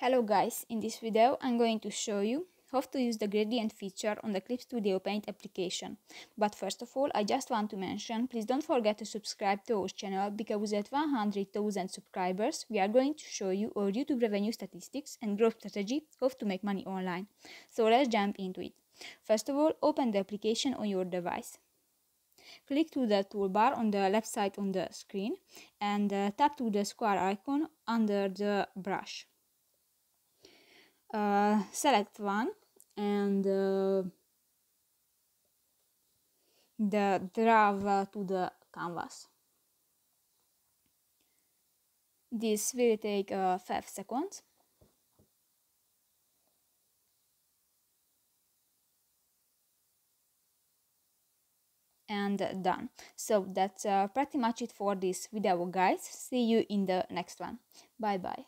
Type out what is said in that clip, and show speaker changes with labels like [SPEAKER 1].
[SPEAKER 1] Hello guys, in this video I'm going to show you how to use the gradient feature on the Clip Studio Paint application. But first of all, I just want to mention, please don't forget to subscribe to our channel because at 100,000 subscribers we are going to show you our YouTube revenue statistics and growth strategy how to make money online. So let's jump into it. First of all, open the application on your device. Click to the toolbar on the left side on the screen and uh, tap to the square icon under the brush uh, select one and uh, the drag to the canvas. This will take uh, 5 seconds. and done so that's uh, pretty much it for this video guys see you in the next one bye bye